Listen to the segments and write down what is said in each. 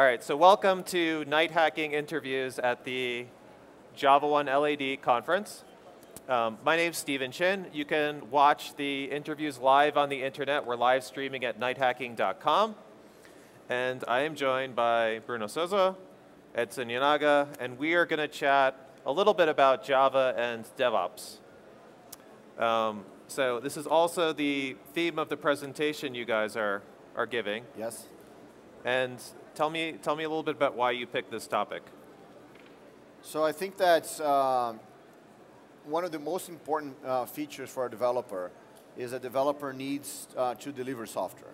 All right, so welcome to NightHacking Interviews at the JavaOne LAD conference. Um, my name's Stephen Chin. You can watch the interviews live on the internet. We're live streaming at nighthacking.com. And I am joined by Bruno Souza, Edson Yanaga, and we are going to chat a little bit about Java and DevOps. Um, so this is also the theme of the presentation you guys are, are giving. Yes. And tell me, tell me a little bit about why you picked this topic. So I think that uh, one of the most important uh, features for a developer is a developer needs uh, to deliver software,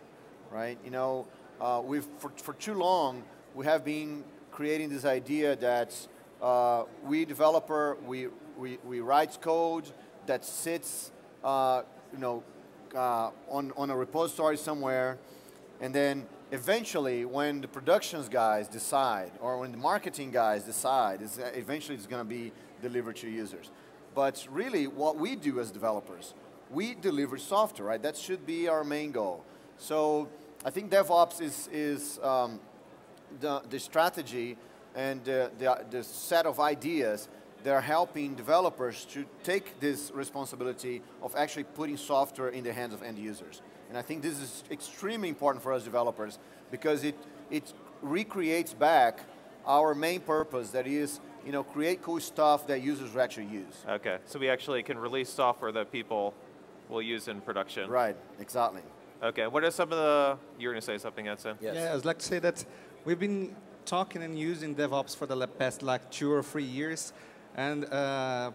right? You know, uh, we've for, for too long we have been creating this idea that uh, we developer we, we we write code that sits, uh, you know, on on a repository somewhere, and then eventually when the productions guys decide or when the marketing guys decide, eventually it's going to be delivered to users. But really what we do as developers, we deliver software, right? That should be our main goal. So I think DevOps is, is um, the, the strategy and the, the, the set of ideas that are helping developers to take this responsibility of actually putting software in the hands of end users. And I think this is extremely important for us developers because it, it recreates back our main purpose that is you know, create cool stuff that users will actually use. Okay, so we actually can release software that people will use in production. Right, exactly. Okay, what are some of the, you were going to say something, Edson? Yes. Yeah, I would like to say that we've been talking and using DevOps for the past like two or three years, and uh,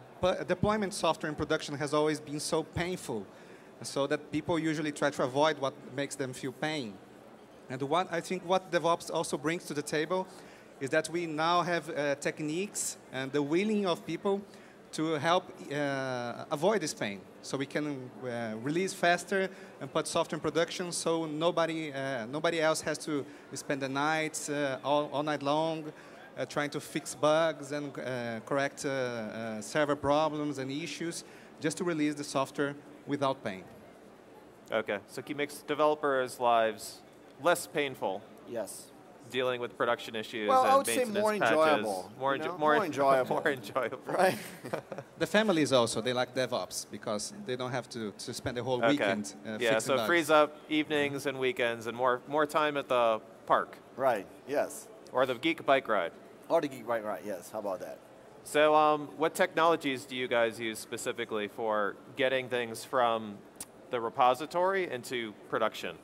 deployment software in production has always been so painful so that people usually try to avoid what makes them feel pain. And what I think what DevOps also brings to the table is that we now have uh, techniques and the willing of people to help uh, avoid this pain. So we can uh, release faster and put software in production so nobody, uh, nobody else has to spend the nights uh, all, all night long Uh, trying to fix bugs and uh, correct uh, server problems and issues just to release the software without pain. Okay, so he makes developers' lives less painful. Yes. Dealing with production issues well, and I would say more enjoyable. More, enjo more, more, enjoyable. more enjoyable. Right. the families also, they like DevOps because they don't have to, to spend the whole okay. weekend uh, Yeah, so bugs. frees up evenings and weekends and more, more time at the park. Right, yes. Or the geek bike ride. Or the geek bike ride, yes. How about that? So um, what technologies do you guys use specifically for getting things from the repository into production?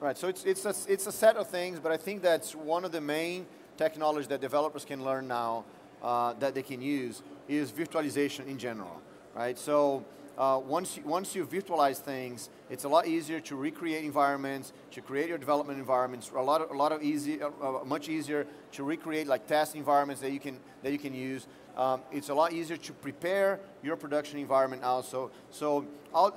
Right, so it's, it's, a, it's a set of things, but I think that's one of the main technologies that developers can learn now uh, that they can use is virtualization in general, right? So uh, once, you, once you virtualize things, it's a lot easier to recreate environments, to create your development environments, a lot of, a lot of easy, uh, uh much easier to recreate like test environments that you can, that you can use. Um, it's a lot easier to prepare your production environment also. So uh,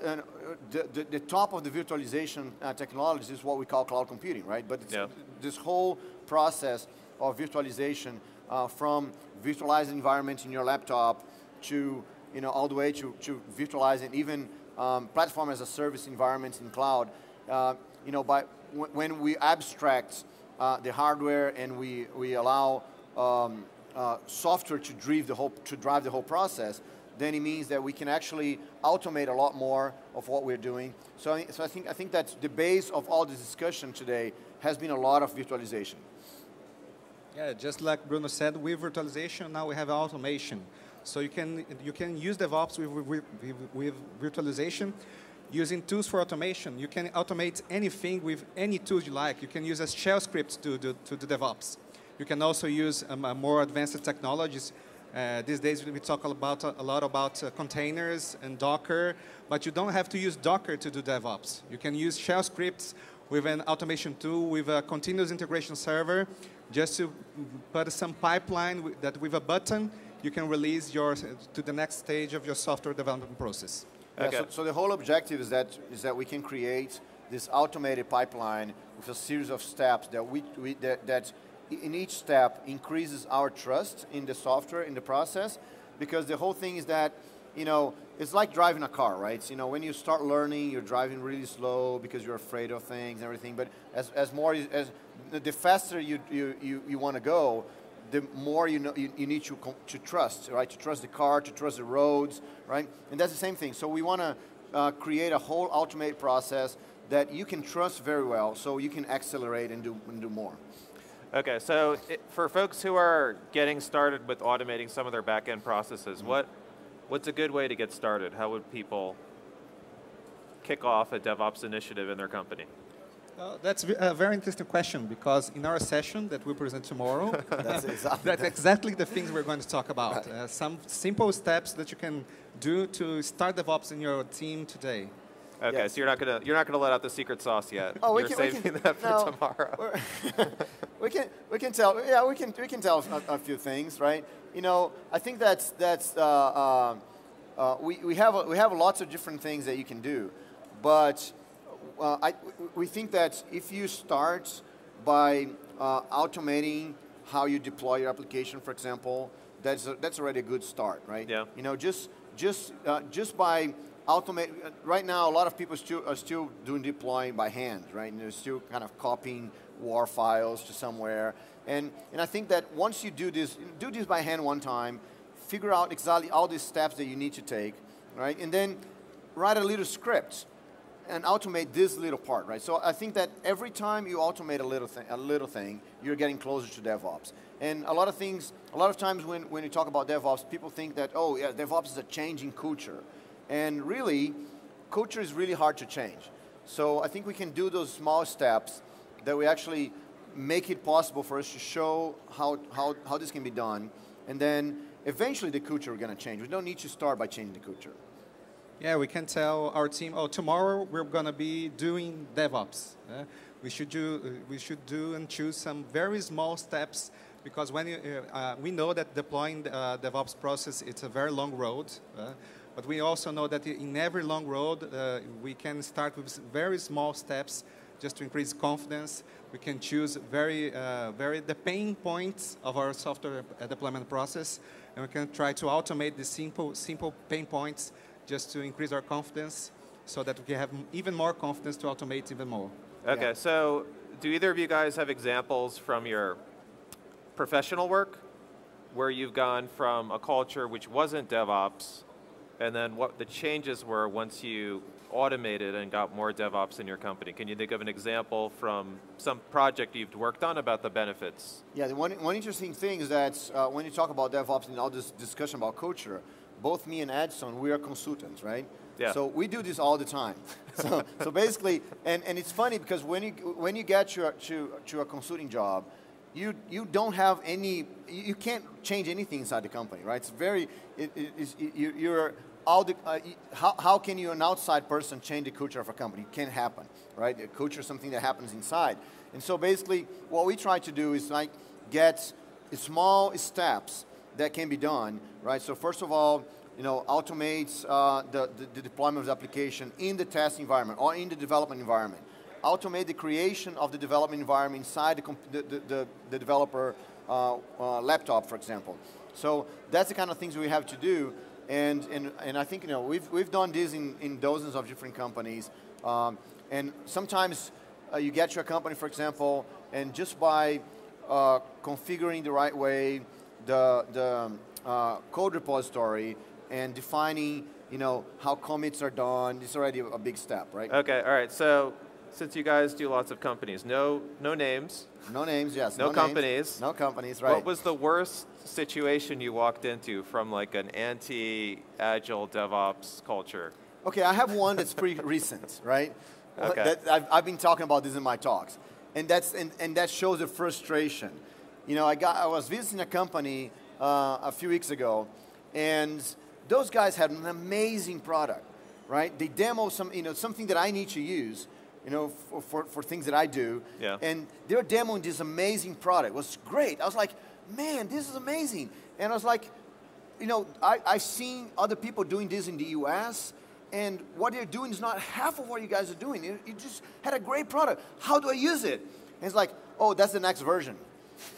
the, the, the, top of the virtualization uh, technologies is what we call cloud computing, right? But yeah. this whole process of virtualization uh, from virtualized environments in your laptop to you know, all the way to, to virtualizing even um, platform as a service environments in cloud. Uh, you know, by when we abstract uh, the hardware and we, we allow um, uh, software to drive the whole to drive the whole process, then it means that we can actually automate a lot more of what we're doing. So, so I think I think that the base of all this discussion today has been a lot of virtualization. Yeah, just like Bruno said, with virtualization now we have automation. So you can you can use DevOps with, with, with virtualization using tools for automation. You can automate anything with any tools you like. You can use a shell script to do, to do DevOps. You can also use um, uh, more advanced technologies. Uh, these days we talk about a lot about uh, containers and Docker, but you don't have to use Docker to do DevOps. You can use shell scripts with an automation tool, with a continuous integration server, just to put some pipeline that with a button, you can release your to the next stage of your software development process. Okay. Yeah, so, so, the whole objective is that is that we can create this automated pipeline with a series of steps that we, we that, that in each step increases our trust in the software, in the process, because the whole thing is that you know, it's like driving a car, right? So, you know, when you start learning, you're driving really slow because you're afraid of things and everything. But as, as more, as the faster you, you, you, you want to go, the more you, know, you, you need to, to trust, right? To trust the car, to trust the roads, right? And that's the same thing. So we want to uh, create a whole automated process that you can trust very well so you can accelerate and do, and do more. Okay, so it, for folks who are getting started with automating some of their back-end processes, mm -hmm. what, what's a good way to get started? How would people kick off a DevOps initiative in their company? Uh, that's a very interesting question because in our session that we present tomorrow, that's, exactly, that's exactly the things we're going to talk about. Right. Uh, some simple steps that you can do to start DevOps in your team today. Okay, yes. so you're not gonna you're not gonna let out the secret sauce yet. Oh, we you're can, saving we can, that for no, tomorrow. we can we can tell yeah we can we can tell a, a, few things right. You know I think that's that's uh, uh, uh, we we have a, we have lots of different things that you can do, but uh, I, we think that if you start by uh, automating how you deploy your application, for example, that's a, that's already a good start, right? Yeah. You know, just just uh, just by automate. Uh, right now, a lot of people still are still doing deploying by hand, right? And they're still kind of copying WAR files to somewhere. And and I think that once you do this, do this by hand one time, figure out exactly all the steps that you need to take, right? And then write a little script and automate this little part, right? So I think that every time you automate a little thing, a little thing, you're getting closer to DevOps. And a lot of things, a lot of times when, when you talk about DevOps, people think that, oh yeah, DevOps is a changing culture. And really, culture is really hard to change. So I think we can do those small steps that we actually make it possible for us to show how, how, how this can be done. And then eventually the culture is going to change. We don't need to start by changing the culture. Yeah, we can tell our team, oh, tomorrow we're going to be doing DevOps. Uh, we, should do, uh, we should do and choose some very small steps because when you, uh, uh we know that deploying the uh, DevOps process, it's a very long road. Uh, but we also know that in every long road, we can start with very small steps just to increase confidence. We can choose very, very the pain points of our software deployment process, and we can try to automate the simple, simple pain points just to increase our confidence so that we can have even more confidence to automate even more. Okay, yeah. so do either of you guys have examples from your professional work where you've gone from a culture which wasn't DevOps and then what the changes were once you automated and got more DevOps in your company. Can you think of an example from some project you've worked on about the benefits? Yeah, the one, one interesting thing is that uh, when you talk about DevOps and all this discussion about culture, both me and Edson, we are consultants, right? Yeah. So we do this all the time. so, so basically, and, and it's funny because when you, when you get to, to, to a consulting job, you, you don't have any, you can't change anything inside the company, right? It's very, it, it, it's, you, you're, all the, uh, how, how can you, an outside person, change the culture of a company? It can't happen, right? The culture is something that happens inside. And so basically, what we try to do is like get small steps that can be done, right? So first of all, you know, automates uh, the, the, the, deployment of the application in the test environment or in the development environment. Automate the creation of the development environment inside the, the, the, the developer uh, uh, laptop, for example. So that's the kind of things we have to do. And, and, and I think you know, we've, we've done this in, in dozens of different companies. Um, and sometimes uh, you get to a company, for example, and just by uh, configuring the right way, the, the uh, code repository and defining you know, how commits are done is already a big step, right? Okay, all right. So since you guys do lots of companies, no, no names. No names, yes. No, no companies. Names, no companies, right. What was the worst situation you walked into from like an anti-agile DevOps culture? Okay, I have one that's pretty recent, right? Okay. That, I've, I've been talking about this in my talks. And, that's, and, and that shows the frustration. You know, I, got, I was visiting a company uh, a few weeks ago, and those guys had an amazing product, right? They demo some, you know, something that I need to use, you know, for, for, for things that I do. Yeah. And they were demoing this amazing product. It was great. I was like, man, this is amazing. And I was like, you know, I, I've seen other people doing this in the US, and what they're doing is not half of what you guys are doing. You, you just had a great product. How do I use it? And it's like, oh, that's the next version.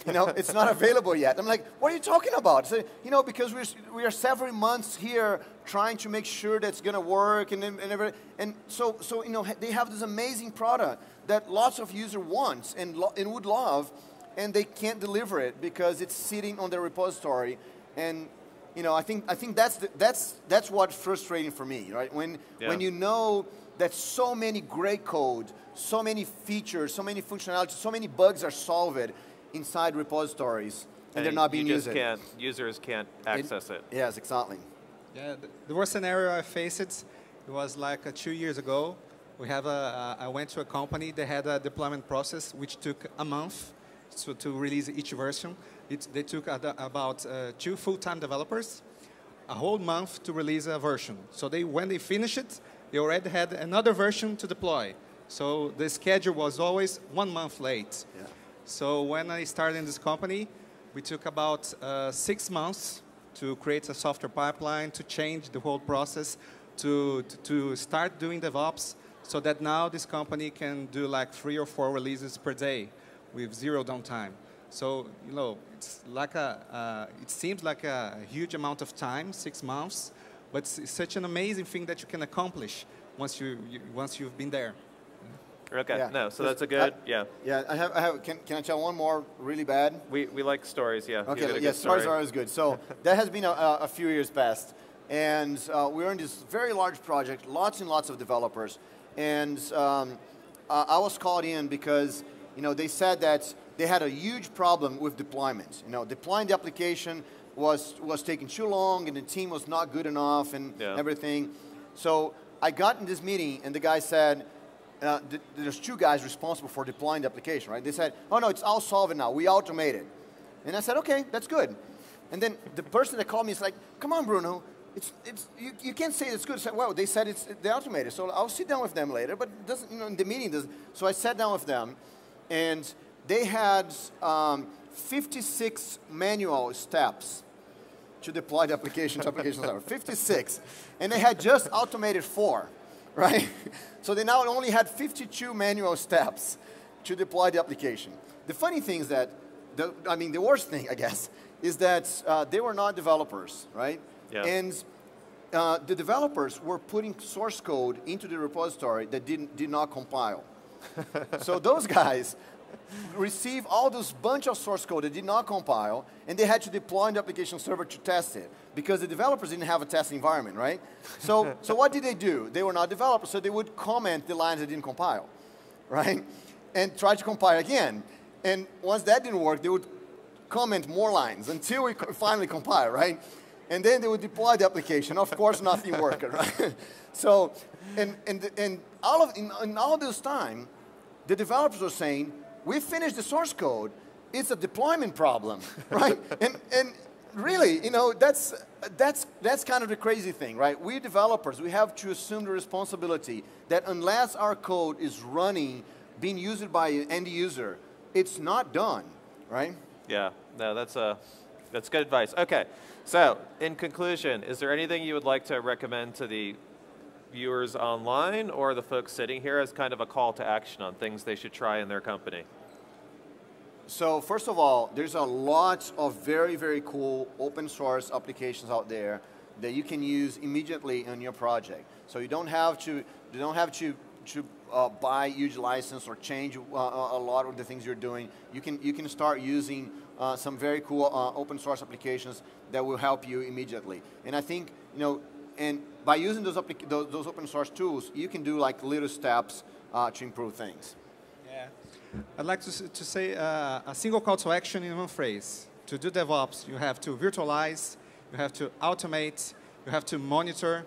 You know, it's not available yet. I'm like, what are you talking about? So, you know, because we're, we are several months here trying to make sure that's going to work and, and everything. And so, so, you know, they have this amazing product that lots of users want and, lo- and would love, and they can't deliver it because it's sitting on their repository. And, you know, I think, I think that's, the, that's, that's what's frustrating for me, right? When, Yeah. when you know that so many great code, so many features, so many functionalities, so many bugs are solved inside repositories, and, they're not being used. can't, users can't access it. Yes, exactly. Yeah, the, the worst scenario I faced it, it was like uh, two years ago. We have a, uh, I went to a company. They had a deployment process which took a month to, to release each version. It, they took ad- about uh, two full-time developers, a whole month to release a version. So they, when they finished it, they already had another version to deploy. So the schedule was always one month late. Yeah. So when I started in this company, we took about uh, six months to create a software pipeline, to change the whole process, to, to, start doing DevOps, so that now this company can do like three or four releases per day with zero downtime. So you know, it's like a, uh, it seems like a huge amount of time, six months, but it's, it's such an amazing thing that you can accomplish once you, you once you've been there. Okay, Yeah. no, so that's a good, I- yeah. Yeah, I have, I have can, can I tell one more really bad? We, we like stories, yeah. Okay, yeah, good stories are always good. So that has been a, a few years past, and uh, we're in this very large project, lots and lots of developers, and um, I was called in because you know they said that they had a huge problem with deployment. You know, deploying the application was was taking too long, and the team was not good enough, and Yeah. everything. So I got in this meeting, and the guy said. Uh, th- there's two guys responsible for deploying the application, right? They said, "Oh no, it's all solved now. We automated." And I said, okay, that's good. And then the person that called me is like, come on, Bruno, it's, it's, you, you can't say it's good. I said, well, they said it's they automated. So I'll sit down with them later, but doesn't, you know, in the meeting doesn't. So I sat down with them, and they had um, 56 manual steps to deploy the application to application server. 56. And they had just automated four, right? So they now only had 52 manual steps to deploy the application. The funny thing is that, the, I mean, the worst thing, I guess, is that uh, they were not developers, right? Yeah. And uh, the developers were putting source code into the repository that didn't, did not compile. so those guys receive all this bunch of source code that did not compile, and they had to deploy in the application server to test it because the developers didn't have a test environment, right? So, so what did they do? They were not developers, so they would comment the lines that didn't compile, right? And try to compile again. And once that didn't work, they would comment more lines until we finally compile, right? And then they would deploy the application. Of course, nothing worked, right? so, and, and, and all of, in, in all this time, the developers were saying, we finished the source code. It's a deployment problem, right? and, and really, you know, that's, that's, that's kind of the crazy thing, right? We developers, we have to assume the responsibility that unless our code is running, being used by an end user, it's not done, right? Yeah, no, that's uh, that's good advice. Okay, so in conclusion, is there anything you would like to recommend to the viewers online or the folks sitting here as kind of a call to action on things they should try in their company? So first of all, there's a lot of very, very cool open source applications out there that you can use immediately on your project. So you don't have to, you don't have to, to uh, buy huge license or change uh, a lot of the things you're doing. You can, you can start using uh, some very cool uh, open source applications that will help you immediately. And I think, you know, and by using those, those, those open source tools, you can do like little steps uh, to improve things. Yeah. I'd like to, to say uh, a single call to action in one phrase. To do DevOps, you have to virtualize, you have to automate, you have to monitor,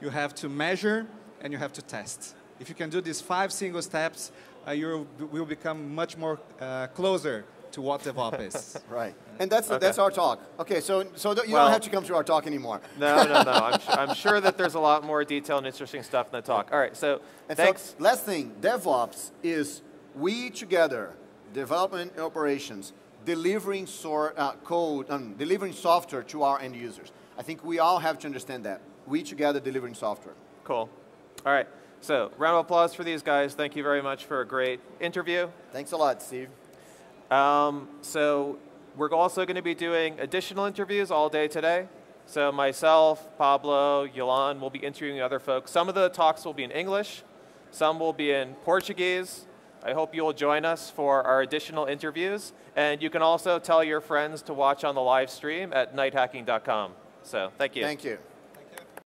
you have to measure, and you have to test. If you can do these five single steps, uh, you will become much more uh, closer to what DevOps is. Right. And that's, Okay. that's our talk. Okay, so, so th- you Well- don't have to come to our talk anymore. No, no, no. I'm, su- I'm sure that there's a lot more detail and interesting stuff in the talk. All right, so And thanks. so, last thing, DevOps is we together, development operations, delivering sor- uh, code, um, delivering software to our end users. I think we all have to understand that. We together delivering software. Cool. All right, so round of applause for these guys. Thank you very much for a great interview. Thanks a lot, Steve. Um, so we're also going to be doing additional interviews all day today. So myself, Pablo, Yolan will be interviewing other folks. Some of the talks will be in English, some will be in Portuguese. I hope you'll join us for our additional interviews. And you can also tell your friends to watch on the live stream at nighthacking.com. So thank you. Thank you.